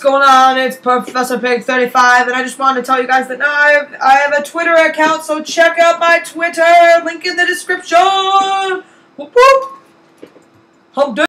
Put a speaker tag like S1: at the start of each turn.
S1: What's going on? It's Professor Pig 35 and I just wanted to tell you guys that now I have, I have a Twitter account, so check out my Twitter, link in the description. Whoop whoop. Hope